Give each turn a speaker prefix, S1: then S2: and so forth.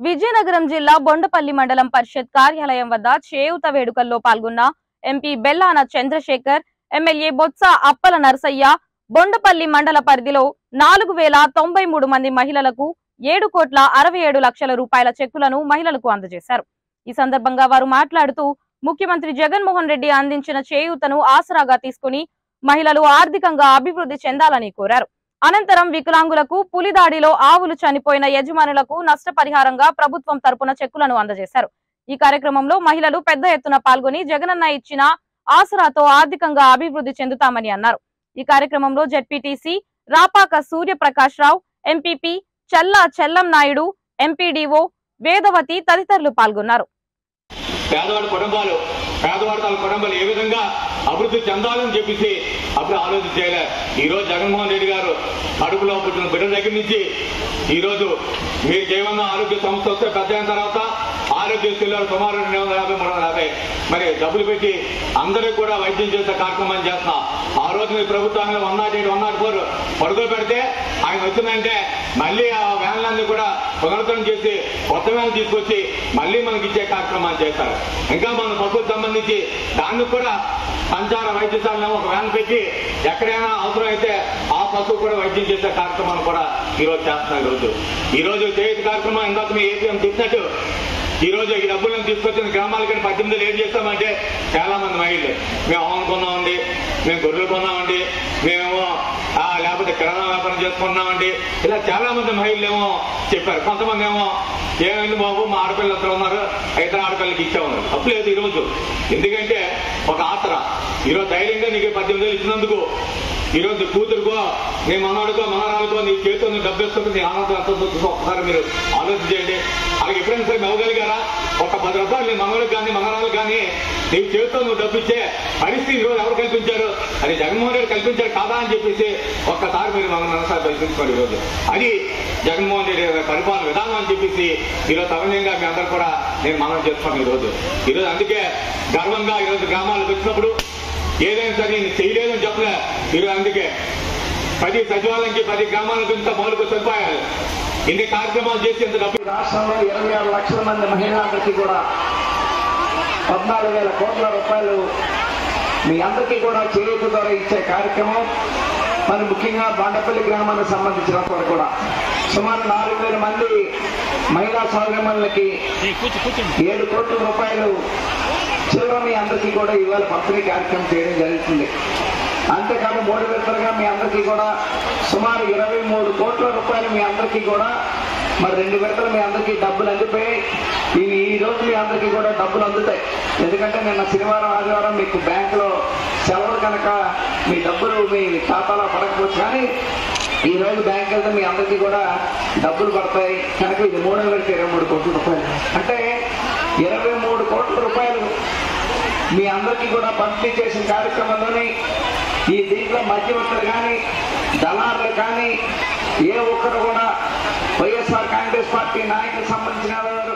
S1: విజయనగరం జిల్లా బొండపల్లి మండలం పరిషత్ కార్యాలయం వద్ద చేయూత వేడుకల్లో పాల్గొన్న ఎంపీ బెల్లాన చంద్రశేఖర్ ఎమ్మెల్యే బొత్స అప్పల నరసయ్య బొండపల్లి మండల పరిధిలో నాలుగు వేల తొంభై మూడు మంది మహిళలకు ఏడు కోట్ల అరవై ఏడు లక్షల రూపాయల చెక్కులను మహిళలకు అందజేశారు. ఈ సందర్భంగా వారు మాట్లాడుతూ ముఖ్యమంత్రి జగన్మోహన్ రెడ్డి అందించిన చేయూతను ఆసరాగా తీసుకుని మహిళలు ఆర్థికంగా అభివృద్ధి చెందాలని కోరారు. అనంతరం వికలాంగులకు పులిదాడిలో ఆవులు చనిపోయిన యజమానులకు నష్టపరిహారంగా ప్రభుత్వం తరపున చెక్కులను అందజేశారు. ఈ కార్యక్రమంలో మహిళలు పెద్ద ఎత్తున పాల్గొని జగనన్న ఇచ్చిన ఆసరాతో ఆర్థికంగా అభివృద్ధి చెందుతామని అన్నారు. ఈ కార్యక్రమంలో ZPTC Rapaka Suryaprakash Rao MPP Challa Chellam Naidu MPDO Vedavathi తదితరులు పాల్గొన్నారు.
S2: పేదవాడి కుటుంబాలు పేదవాడి కుటుంబాలు ఏ విధంగా అభివృద్ధి చెందాలని చెప్పేసి అప్పుడు ఆలోచన చేయలే. ఈ రోజు జగన్మోహన్ రెడ్డి గారు అడుగులో పుట్టిన బిడ్డ దగ్గర నుంచి ఈరోజు మీరు ఏమన్నా ఆరోగ్య సంస్థ వస్తే పెద్ద అయిన తర్వాత ఆరోగ్యశ్రీలో సుమారు రెండు వందల యాభై మూడు వందల యాభై. మరి డబ్బులు పెట్టి అందరికీ కూడా వైద్యం చేసే కార్యక్రమం చేస్తున్నాం. ఆ రోజు మీ ప్రభుత్వం one nought eight one nought four పడుకో పెడితే ఆయన వచ్చిందంటే మళ్ళీ ఆ వ్యాన్లన్నీ కూడా పునరుద్ధరణ చేసి కొత్త వ్యాన్ తీసుకొచ్చి మళ్ళీ మనకి ఇచ్చే కార్యక్రమాలు చేస్తారు. ఇంకా మన పశువులకు సంబంధించి దాన్ని కూడా సంచార వైద్యశాలలో ఒక వ్యాన్ పెట్టి ఎక్కడైనా అవసరం అయితే ఆ పశువు కూడా వైద్యం చేసే కార్యక్రమాన్ని కూడా ఈ రోజు చేస్తున్నారు ఈరోజు. రోజు ఈ రోజు చేయటి కార్యక్రమం ఇందాక మీ ఏపీఎం చెప్పినట్టు ఈ రోజు ఈ డబ్బులను తీసుకొచ్చిన గ్రామాలకి పద్దెనిమిదిలో ఏం చేస్తామంటే చాలా మంది మహిళలు మేము ఆవును కొన్నామండి మేము గొర్రెలు కొన్నామండి మేమేమో లేకపోతే కిరాణా వ్యాపారం చేసుకున్నామండి ఇలా చాలా మంది మహిళలు ఏమో చెప్పారు. కొంతమంది ఏమో ఏమైంది బాబు మా ఆడపిల్లలు అక్కడ ఉన్నారు ఇతర ఆడపిల్లలకి ఇచ్చామన్నారు తప్పు లేదు ఈరోజు ఎందుకంటే ఒక ఆసర ఈరోజు ధైర్యంగా నీకు పద్దెనిమిది వేలు ఇచ్చినందుకు ఈరోజు కూతురుకో నీ మనవాడుకో మనవరాలకో నీ చేతితో డబ్బు వేసుకుంటే నీ ఆనందం ఎంత ఉంటుందో మీరు ఆలోచన చేయండి సరే ఇవ్వగలిగారా ఒక పది రూపాయలు నేను మంగళకు కానీ మనవరాలకు కానీ నీ చేతితో నువ్వు డబ్బిచ్చే పరిస్థితి ఈరోజు ఎవరు కల్పించారు? అది జగన్మోహన్ రెడ్డి కల్పించారు కాదా అని చెప్పేసి ఒక్కసారి మీరు మన మనసారి కల్పించుకోండి ఈరోజు. అది జగన్మోహన్ రెడ్డి పరిపాలన విధానం అని చెప్పేసి ఈరోజు సవనీయంగా మీ అందరూ కూడా నేను మనం చేస్తాను ఈరోజు. ఈరోజు అందుకే గర్వంగా ఈరోజు గ్రామాలకు వచ్చినప్పుడు ఏదైనా సరే నేను చేయలేదని చెప్పలే. ఈరోజు అందుకే పది సచివాలయంకి పది గ్రామాలకు ఇంత మౌలిక సదుపాయాలు. ఇంకా కార్యక్రమాలు చేసి ఇంత డబ్బు
S3: రాష్ట్రంలో ఇరవై ఆరు లక్షల మంది మహిళలందరికీ కూడా పద్నాలుగు వేల కోట్ల రూపాయలు మీ అందరికీ కూడా చేయూత ద్వారా ఇచ్చే కార్యక్రమం. మరి ముఖ్యంగా బాండపల్లి గ్రామానికి సంబంధించిన వారు కూడా. సుమారు నాలుగు వేల మంది మహిళా స్వావలంబనులకి ఏడు కోట్ల రూపాయలు చిల్లర మీ అందరికీ కూడా ఇవాళ పంపిణీ కార్యక్రమం చేయడం జరుగుతుంది. అంతేకాదు మూడు విడతలుగా మీ అందరికీ కూడా సుమారు ఇరవై మూడు కోట్ల రూపాయలు మీ అందరికీ కూడా మరి రెండు విడతలు మీ అందరికీ డబ్బులు అందిపోయి ఇవి ఈ రోజు మీ అందరికీ కూడా డబ్బులు అందుతాయి. ఎందుకంటే నిన్న శనివారం ఆదివారం మీకు బ్యాంకులో సెలవులు కనుక మీ డబ్బులు మీ ఖాతాలో పడకపోవచ్చు. కానీ ఈ రోజు బ్యాంక్ వెళ్తే మీ అందరికీ కూడా డబ్బులు పడతాయి. కనుక ఇది మూడు విడత ఇరవై మూడు కోట్ల రూపాయలు. అంటే ఇరవై మూడు కోట్ల రూపాయలు మీ అందరికీ కూడా పంపిణీ చేసిన కార్యక్రమంలోని ఈ దీంట్లో మధ్యవర్తులు కానీ దళారులు కానీ ఏ ఒక్కరు కూడా వైఎస్ఆర్ కాంగ్రెస్ పార్టీ నాయకులకు సంబంధించిన వారు